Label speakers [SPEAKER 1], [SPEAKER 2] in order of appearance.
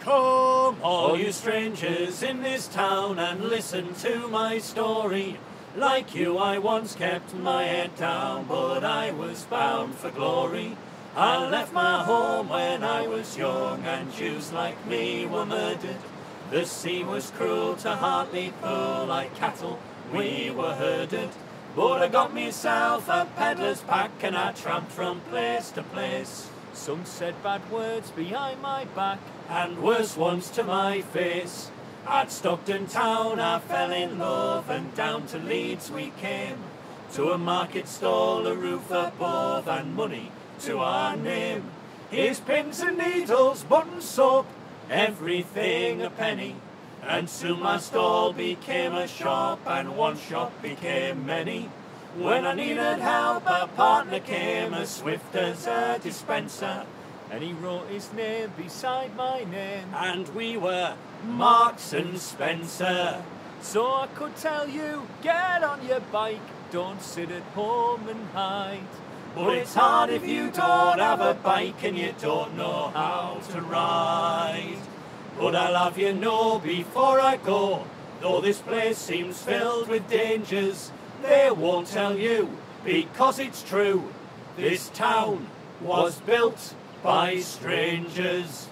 [SPEAKER 1] Come, all you strangers in this town, and listen to my story. Like you, I once kept my head down, but I was bound for glory. I left my home when I was young, and Jews like me were murdered. The sea was cruel to Hartlepool, like cattle we were herded. But I got myself a peddler's pack, and I tramped from place to place.
[SPEAKER 2] Some said bad words behind my back,
[SPEAKER 1] and worse ones to my face. At Stockton town I fell in love, and down to Leeds we came. To a market stall, a roof above, and money to our name. Here's pins and needles, button soap, everything a penny. And soon my stall became a shop, and one shop became many. When I needed help, a partner came as swift as a dispenser.
[SPEAKER 2] And he wrote his name beside my name.
[SPEAKER 1] And we were Marks and Spencer.
[SPEAKER 2] So I could tell you, get on your bike, don't sit at home and hide.
[SPEAKER 1] But it's hard if you don't have a bike and you don't know how to ride. But I'll have you know before I go, though this place seems filled with dangers, they won't tell you because it's true. This town was built by strangers.